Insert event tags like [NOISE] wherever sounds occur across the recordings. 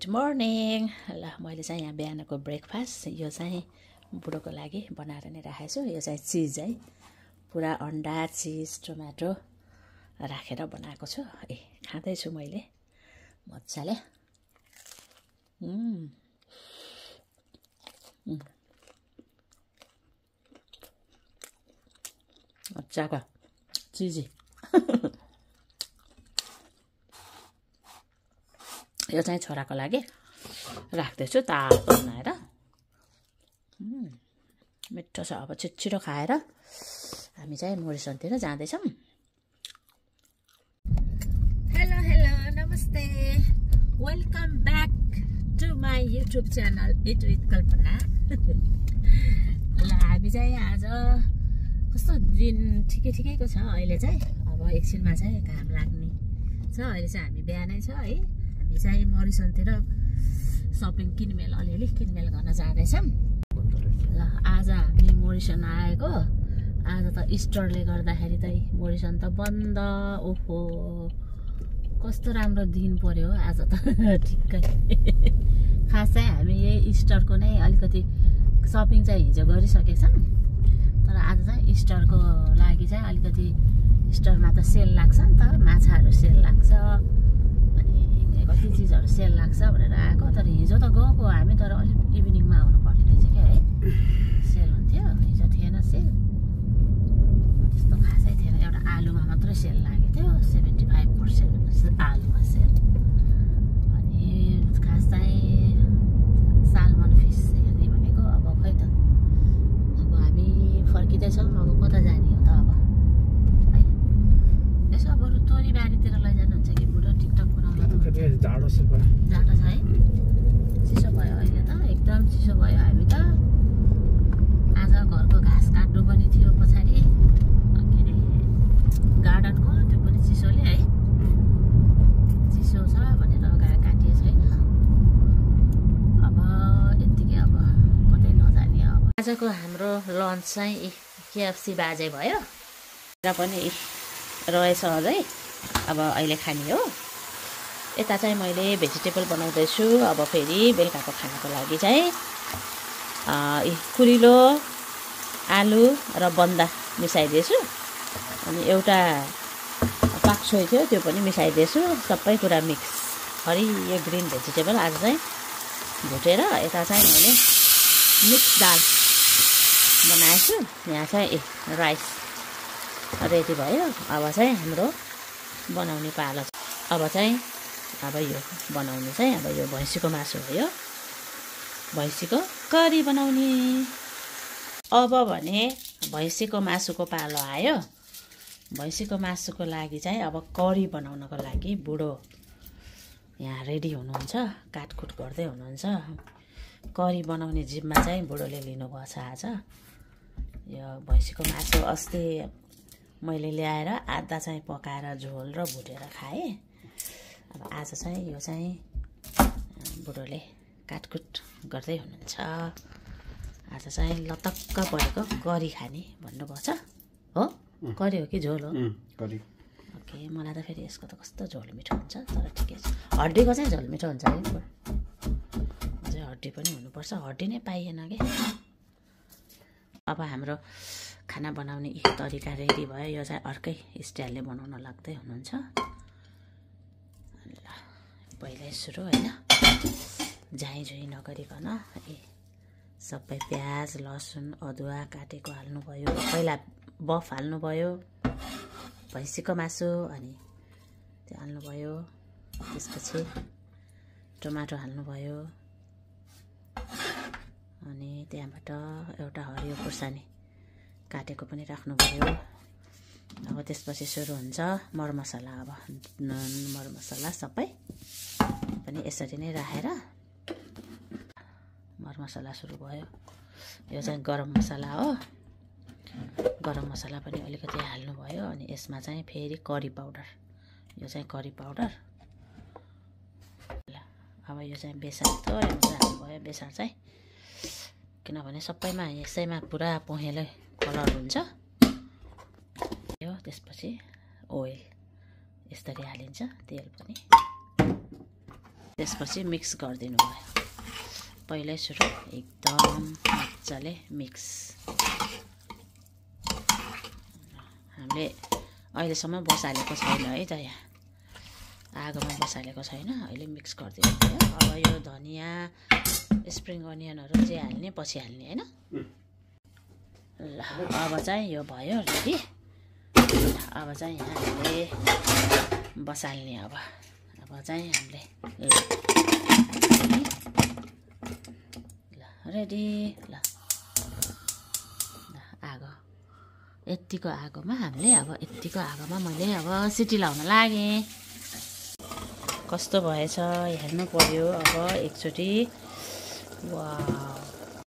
Good morning ल मैले चाहिँ यहाँ बिहानको ब्रेकफास्ट यो चाहिँ बुढोको लागि बनाएर नै राखेको छु। यो चाहिँ चिज है पुरा अन्डा चिज टोमेटो राखेर बनाएको छु। ए खाँदैछु मैले मजाले। मजाको चिजी। यो चाहिँ छोराको लागि राख्दैछु तातो बनाएर। मिठो छ। अब छिटछिटो खाएर हामी चाहिँ मोरिसनतिर जाँदैछौँ। हेलो हेलो नमस्ते। Welcome back to my YouTube channel it with Kalpana ल हामी चाहिँ आज कस्तो दिन ठिकै ठिकैको छ अहिले चाहिँ? अब एकछिनमा चाहिँ घाम लाग्ने छ। अहिले चाहिँ हामी बिहानै छ है। हामी चाहिँ मरिसनतिर सपिङ किनमेल अलिअलि किनमेल गर्न जाँदैछौँ। ल आज हामी मोरिसन आएको। आज त इस्टरले गर्दाखेरि त मोरिसन त बन्द। ओहो। कस्तो राम्रो दिन पर्यो हो आज त। [LAUGHS] ठिक्कै खास चाहिँ हामी यही इस्टरको नै अलिकति सपिङ चाहिँ हिजो गरिसकेको छौँ तर आज चाहिँ इस्टरको लागि चाहिँ अलिकति इस्टरमा त सेल लाग्छ नि त। माछाहरू सेल लाग्छ। कति चिजहरू सेल लाग्छ भनेर आएको तर हिजो त गएको हामी तर अलिक इभिनिङमा आउनु पर्ने रहेछ क्या है सेल हुन्थ्यो हिजो थिएन सेल त्यस्तो खासै थिएन एउटा आलुमा मात्रै सेल लागेको थियो सेभेन्टी फाइभ पर्सेन्ट आलुमा सेल अनि खास चाहिँ सालमन फिस हेर्ने भनेको अब खै त अब हामी फर्किँदैछौँ अब कता जाने हो त अब होइन यसो बरु तोरी बारीतिर लैजानुहुन्छ कि बुढो टिकटक बनाउन त पुरा जाडो छ है चिसो भयो अहिले त एकदम चिसो भयो हामी त आज घरको घाँस काट्नु पनि थियो पछाडि के अरे गार्डनको त्यो पनि चिसोले है चिसो छ भनेर गा काटिएको छैन अब यत्तिकै अब कतै नजाने अब आजको हाम्रो लन्च चाहिँ केएफसी बाजे भयो र पनि रहेछ अझै अब अहिले खाने हो यता चाहिँ मैले भेजिटेबल बनाउँदैछु। अब फेरि बेलुकाको खानाको लागि चाहिँ कुरिलो आलु र बन्दा मिसाइदिएछु। अनि एउटा पाक्छोइ थियो त्यो पनि मिसाइदिएछु। सबै कुरा मिक्स हरियो ग्रिन भेजिटेबल आज चाहिँ भुटेर यता चाहिँ मैले मिक्स दाल बनाएछु। यहाँ चाहिँ ए राइस रेडी भयो। अब चाहिँ हाम्रो बनाउने पालो अब चाहिँ अब यो बनाउनु चाहिँ अब यो भैँसीको मासु हो यो। भैँसीको करी बनाउने। अब भने भैँसीको मासुको पालो आयो। भैँसीको मासुको लागि चाहिँ अब करी बनाउनको लागि बुढो यहाँ रेडी हुनुहुन्छ काटकुट गर्दै हुनुहुन्छ। करी बनाउने जिम्मा चाहिँ बुढोले लिनुभएको छ आज। यो भैँसीको मासु अस्ति मैले ल्याएर आधा चाहिँ पकाएर झोल र भुटेर खाएँ। अब आज चाहिँ यो चाहिँ बुढोले काटकुट गर्दै हुनुहुन्छ। आज चाहिँ लतक्क परेको करी खाने भन्नुभएको छ। हो? करी हो कि झोल हो? करी। ओके मलाई त फेरि यसको त कस्तो झोल मिठो हुन्छ तर ठिकै छ। हड्डीको चाहिँ झोल मिठो हुन्छ है। अझै हड्डी पनि हुनुपर्छ। हड्डी नै पाइएन कि? अब हाम्रो खाना बनाउने तरिका रेडी भयो। यो चाहिँ अर्कै स्टाइलले बनाउन लाग्दै हुनुहुन्छ। पहिल्यै सुरु होइन। झाइ झुइ नगरिकन ए सबै प्याज लसुन अदुवा काटेको हाल्नुभयो। पहिला बफ हाल्नुभयो भैँसीको मासु अनि त्यो हाल्नुभयो। त्यसपछि टमाटो हाल्नुभयो। अनि त्यहाँबाट एउटा हरियो खुर्सानी काटेको पनि राख्नुभयो। अब त्यसपछि सुरु हुन्छ मरमसला। अब नुन मरमसला सबै पनि यसरी नै राखेर मरमसला सुरु भयो। यो चाहिँ गरम मसला हो। गरम मसला पनि अलिकति हाल्नुभयो अनि यसमा चाहिँ फेरि करी पाउडर। यो चाहिँ करी पाउडर। ल अब यो चाहिँ बेसार मात्रै हाल्नुभयो बेसार चाहिँ किनभने सबैमा यसैमा पुरा पहेँलै कलर हुन्छ। यो त्यसपछि ओइल। यसरी हालिन्छ। तेल पनि। त्यसपछि मिक्स गरिदिनु भयो। पहिल्यै सुरु एकदम मजाले मिक्स हामीले अहिलेसम्म बसालेको छैन है त यहाँ आगोमा बसालेको छैन अहिले मिक्स गरिदिनु भयो। अब यो धनियाँ स्प्रिङ अनियनहरू चाहिँ हाल्ने पछि हाल्ने होइन? ल अब चाहिँ यो भयो रेडी अब चाहिँ यहाँ हामीले बसाल्ने अब। अब चाहिँ हामीले ल रेडी ल। आगो। यत्तिको आगोमा हामीले अब यत्तिको आगोमा मैले अब सिटी लाउन लागेँ। कस्तो भएछ हेर्नु पऱ्यो अब एकचोटि। ल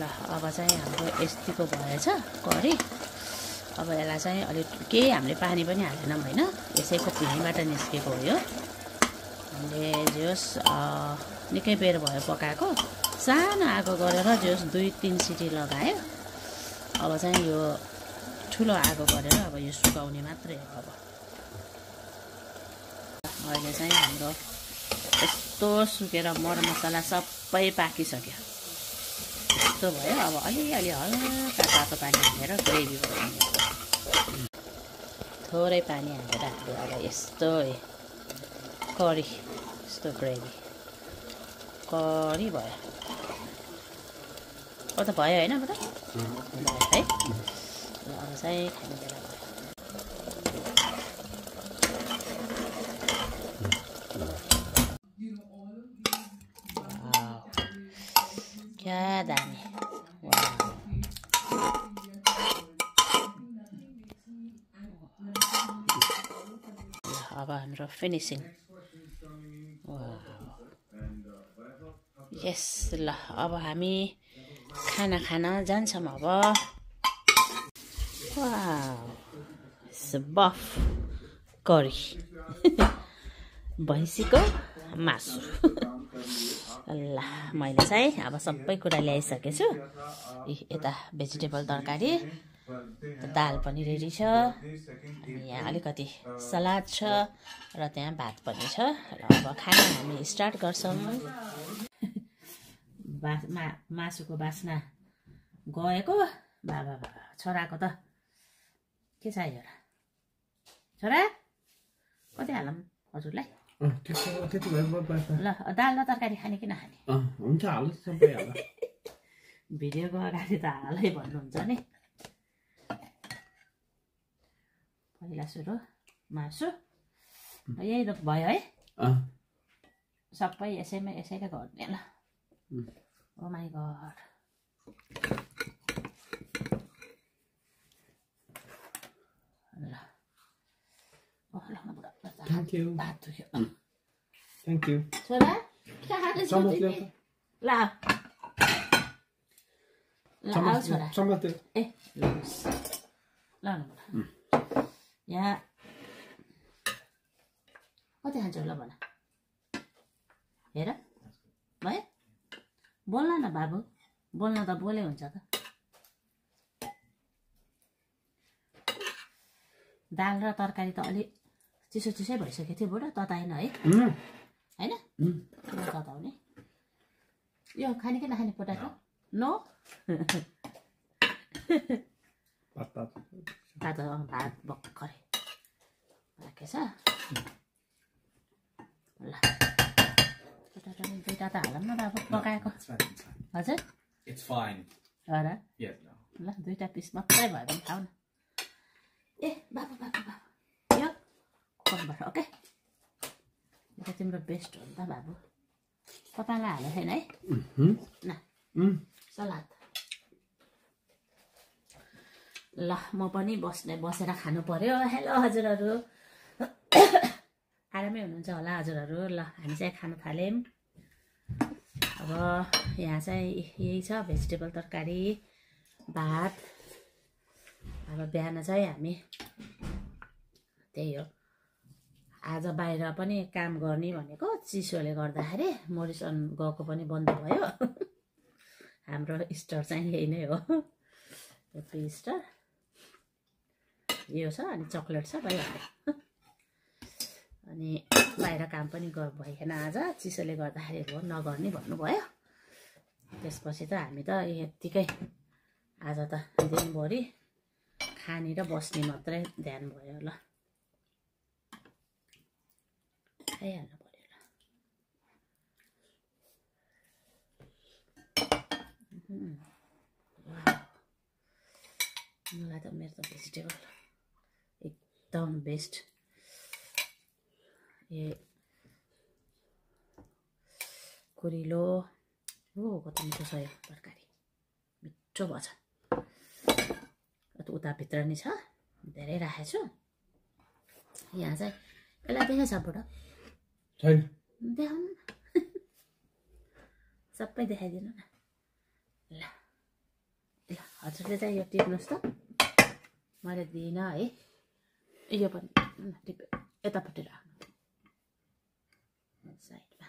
अब चाहिँ हाम्रो यतिको भएछ करी। अब यसलाई चाहिँ अलिक केही हामीले पानी पनि हालेनौँ होइन। यसैको भुइँबाट निस्केको हो यो। हामीले जोस् निकै बेर भयो पकाएको। सानो आगो गरेर जोस् दुई तिन सिटी लगायो। अब चाहिँ यो ठुलो आगो गरेर अब यो सुकाउने मात्रै हो अब। अहिले चाहिँ हाम्रो यस्तो सुकेर मरमसला सबै पाकिसक्यो। यस्तो भयो। अब अलिअलि हल्का तातो पानी हालेर ग्रेभी बनाउने। थोरै पानी हालेर हाल्यो अब यस्तो करी यस्तो ग्रेभी करी भयो अब त भयो होइन भयो है अब चाहिँ खाने बेला भयो क्या दामी अब हाम्रो फिनिसिङ यस ल अब हामी खाना खान जान्छौँ अब। बफ करी। [LAUGHS] भैँसीको मासु। ल मैले चाहिँ अब सबै कुरा ल्याइसकेछु। यता भेजिटेबल तरकारी दाल पनि रेडी छ। अनि यहाँ अलिकति सलाद छ र त्यहाँ भात पनि छ। र अब खाना हामी स्टार्ट गर्छौँ। बा मा मासुको बास्ना गएको। बाबा बाबा छोराको त। के चाहियो र? छोरा कति हालौँ हजुरलाई? ल दाल र तरकारी खाने कि नखाने? हुन्छ [LAUGHS] भिडियोको अगाडि त हालै भन्नुहुन्छ नि। पहिला सुरु मासु। यही त भयो है। सबै यसैमा यसैले गर्ने ल। ओ ल, त थ्याङ्क यू हात दुख्यो थ्याङ्क यू छोरा। ल छोरा। ए ल यहाँ कति खान्छौ ल भन हेर बोल्न न बाबु बोल्न त बोले हुन्छ त। दाल र तरकारी त अलिक चिसो चिसै भइसकेको थियो बुढा तताएन है। होइन? तताउने। यो खाने कि नखाने पोटाटो? नो। तातो अँ, भात भर्खरै। पाकेछ ल। दुइटा त हालौँ न पकाएको। fine, it's fine. हजुर. ल दुइटा पिस मात्रै भयो भने खाऊ न। ए बाबु बाबु बाबु। यो खोलबाट ओके? यो त तिम्रो बेस्ट हो नि त बाबु। तपाईँलाई हालेको छैन है? उम्, सलाद। ल म पनि बस्ने बसेर खानु पर्यो। हेलो हजुरहरू। [COUGHS] आरामै हुनुहुन्छ होला हजुरहरू। ल हामी चाहिँ खानु थाल्यौँ अब यहाँ चाहिँ यही छ भेजिटेबल तरकारी भात। अब बिहान चाहिँ हामी त्यही हो। आज बाहिर पनि काम गर्ने भनेको चिसोले गर्दाखेरि मोरिसन गएको पनि बन्द भयो। हाम्रो स्टर चाहिँ यही नै हो। हेप्पी स्टर। यो छ अनि चक्लेट छ भइहाल्यो। अनि बाहिर काम पनि भएन आज। चिसोले गर्दाखेरि हो नगर्ने भन्नुभयो। त्यसपछि त हामी त यत्तिकै आज त दिनभरि खाने र बस्ने मात्रै ध्यान भयो ल। खाइहाल्नु पऱ्यो ल। मलाई त मेरो त भेजिटेबल एकदम बेस्ट ए कुरिलो हो कति मिठो छ तरकारी मिठो भएछ उताभित्र नि छ धेरै राखेको छु यहाँ चाहिँ यसलाई बुढो छैन देखाउनु न सबै देखाइदिनु न ल ल हजुरले चाहिँ यो टिप्नुहोस् त मैले दिइनँ है यो पनि टिप यतापट्टि राख्नु साइडमा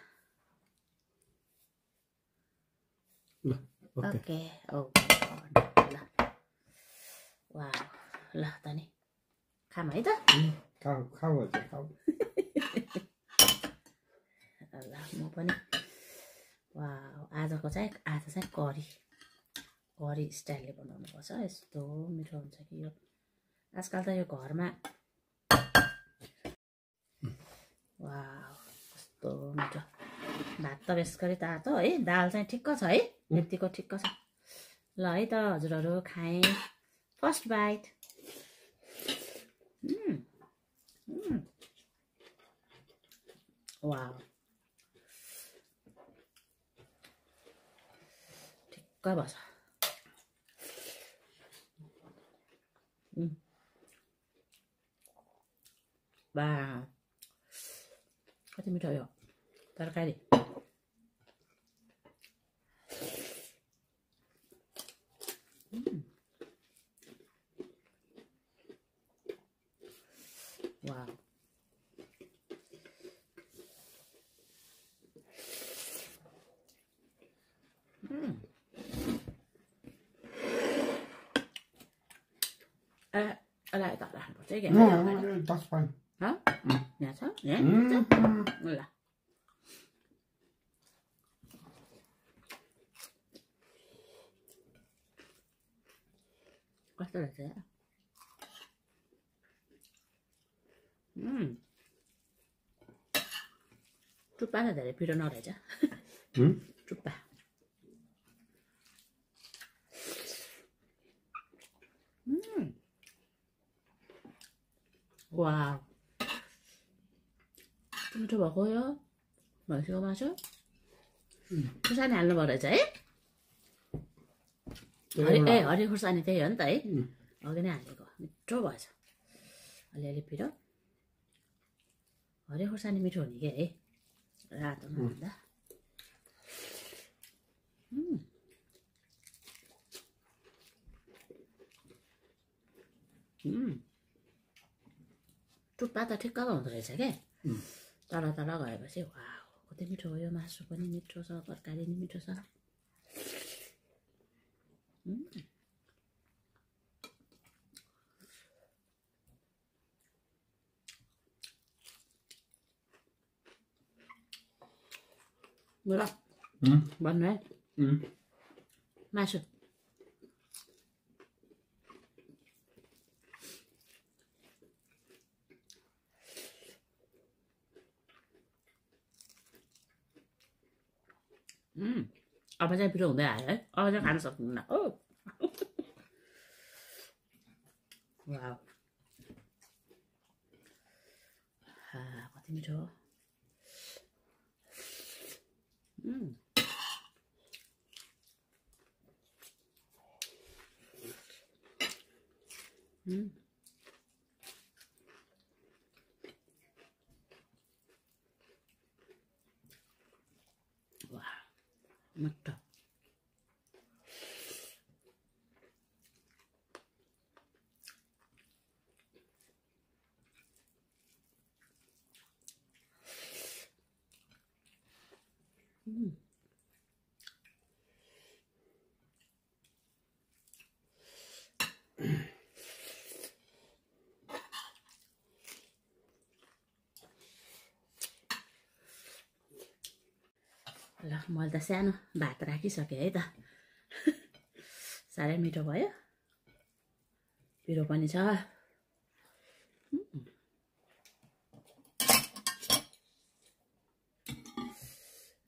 ल ओके ओके ल वा ल त नि खाम है त ल म पनि वा आजको चाहिँ आज चाहिँ करी करी स्टाइलले बनाउनु पर्छ यस्तो मिठो हुन्छ कि यो आजकल त यो घरमा वा कस्तो मिठो। भात त बेस गरी तातो है? दाल चाहिँ ठिक्क छ है? यतिको ठिक्क छ। ल है त हजुरहरू खाएँ। फर्स्ट बाइट वा ठिक्क भएछ। هاتي ميتايا طرق عليه واو أه لا يطلع لحم That's fine. 야사? 예? 음. 몰라. 맛있어요. 음. 쭈빠는 내려 비려 넣으자. 응? [LAUGHS] 쭈빠. 음. 와우. मिठो भएको यो भैँसीको मासु खुर्सानी हाल्नुभयो रहेछ है हरि ए हरियो खुर्सानी त्यही हो नि त है अघि नै हालेको मिठो भएछ अलिअलि पिरो हरियो खुर्सानी मिठो हुने क्या है रातोमा. उम्. टुप्पा त ठिक्कको हुँदो रहेछ क्या. तल तल गएपछि वा कति मिठो हो यो मासु पनि मिठो छ तरकारी पनि मिठो छ. ल भन्नु है. मासु अब चाहिँ पिरो हुँदै आयो है अब चाहिँ खान सक्नुहुन्न हो वाउ हा, कति मिठो हो उम्. Mm. Wow, मैले त सानो भात राखिसकेँ है त। [LAUGHS] साह्रै मिठो भयो। पिरो पनि छ।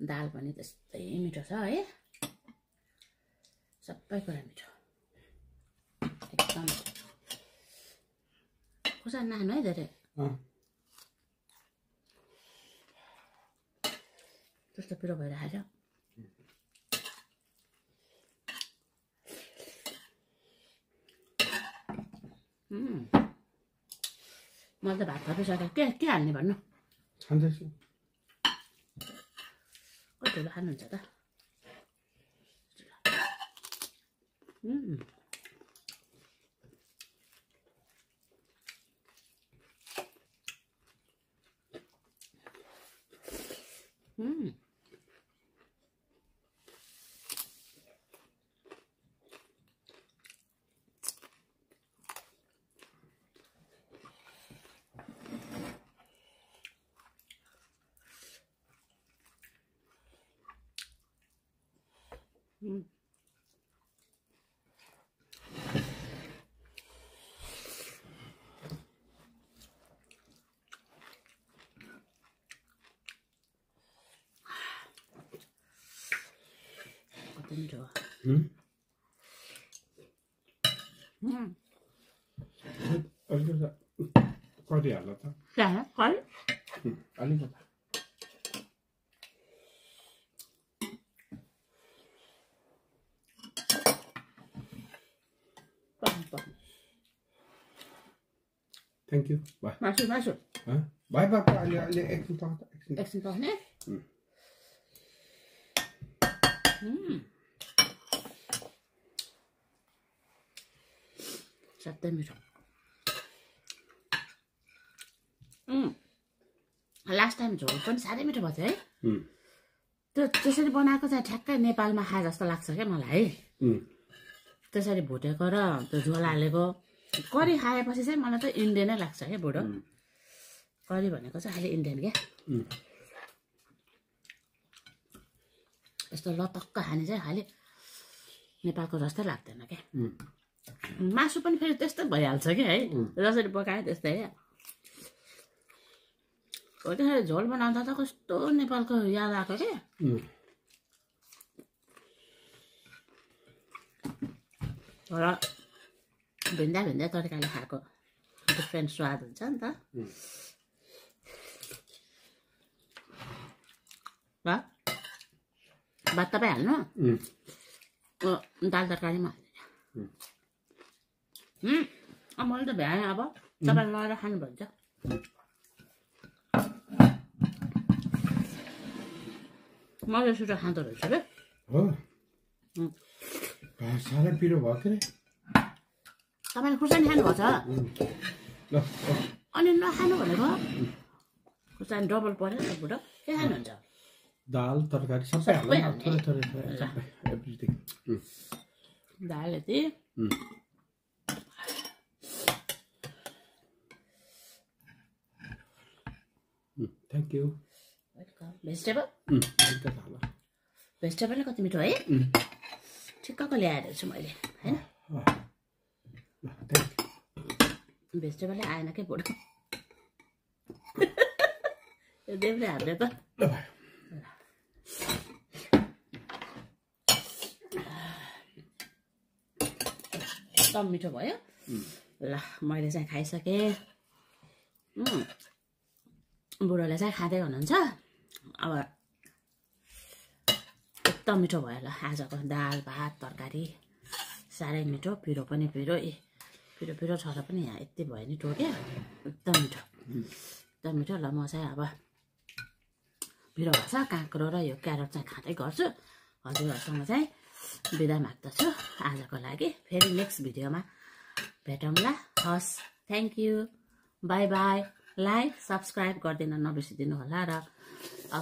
दाल पनि त्यस्तै मिठो छ है। सबै कुरा मिठो। एकदम। खुर्सानी नाख्नु है धेरै। अँ त्यस्तो पिरो भइरहेको छ उम्। मैले त भात थपिसकेँ के के हाल्ने भन्नु छान्दैछु कति ठुलो खानुहुन्छ त उम्। उम्। उम्। कति मिठो हुँ? उम्। अलिकति कति हाल्नु त त्यहाँ कल हुँ, अलिकति थ्याङ्क यू बाई मासु मासु हँ? बाई बाई बाई, अहिले अहिले एकछिन त एकछिन. सबै मिठो. लास्ट टाइम झोल पनि साह्रै मिठो भएको थियो है हुँ, त्यो त्यसरी बनाएको चाहिँ ठ्याक्कै नेपालमा खाए जस्तो लाग्छ क्या मलाई हुँ, त्यसरी भुटेको र त्यो झोल हालेको करी खाएपछि चाहिँ मलाई त इन्डियनै लाग्छ क्या बुढो। करी भनेको चाहिँ खालि इन्डियन क्या। यस्तो लतक्क खाने चाहिँ खालि नेपालको जस्तै लाग्दैन क्या। मासु पनि फेरि त्यस्तै भइहाल्छ कि है. जसरी पकायो त्यस्तै क्या हो त्यसरी झोल बनाउँदा त कस्तो नेपालको याद आएको क्या। हुँ। भिन्दा भिन्दै तरिकाले खाएको डिफ्रेन्ट स्वाद हुन्छ नि त. ल। भात तपाईँ हाल्नु? दाल तरकारीमा हालिदिनु. अब मैले त भ्याएँ अब। तपाईँले लगाएर खानु भन्छ मजा सुटो खाँदो रहेछ क्या साह्रै पिरो भयो के तपाईँले खुर्सानी खानुभएको छ? अनि नखानु भनेको? खुर्सानी डबल पऱ्यो त बुढो के खानुहुन्छ? दाल तरकारी सबै। थोरै थोरै दाल यति। थ्याङ्क यू भेजिटेबल भेजिटेबल कति मिठो है. ठिक्कको ल्याएर छु मैले होइन भेजिटेबलै आएन के बुढो यो देवले हाल्यो त एकदम मिठो भयो ल मैले चाहिँ खाइसकेँ. बुढोले चाहिँ खाँदै हुनुहुन्छ अब एकदम मिठो भयो ल आजको दाल भात तरकारी साह्रै मिठो पिरो पनि पिरो ए पिरो पिरो छ र पनि यहाँ यति भयो नि टोक्यो। एकदम मिठो। एकदम मिठो। ल म चाहिँ अब पिरो छ काँक्रो र यो क्यारट चाहिँ खाँदै गर्छु। हजुरहरूसँग चाहिँ बिदा माग्दछु आजको लागि। फेरि नेक्स्ट भिडियोमा भेटौँला। हस् thank you bye bye like subscribe गरिदिन नबिर्सिदिनु होला र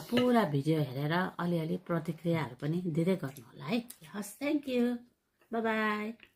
पुरा भिडियो हेरेर अलिअलि प्रतिक्रियाहरू पनि दिँदै गर्नु होला है। हस् थ्याङ्क यू बाई